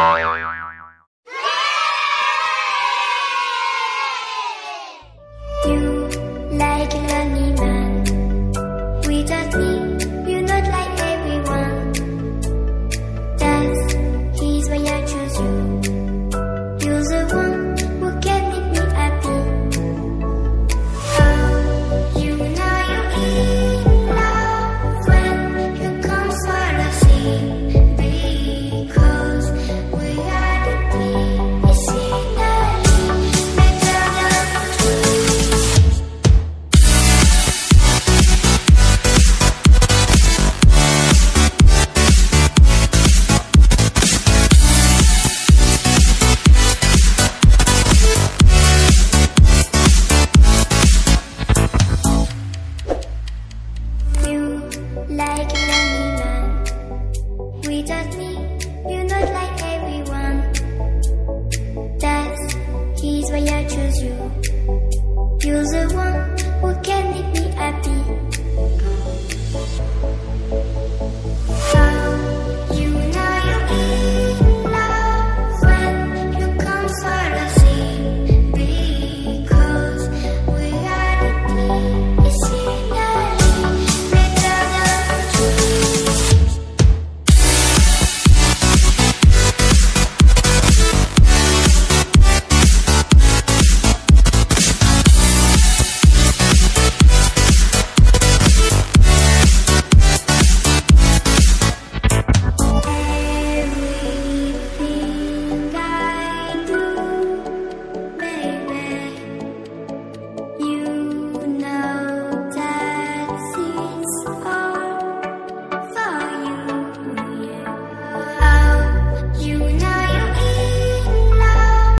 Bye. like in a we just me, you're not like everyone. That's he's why I choose you. You're the one.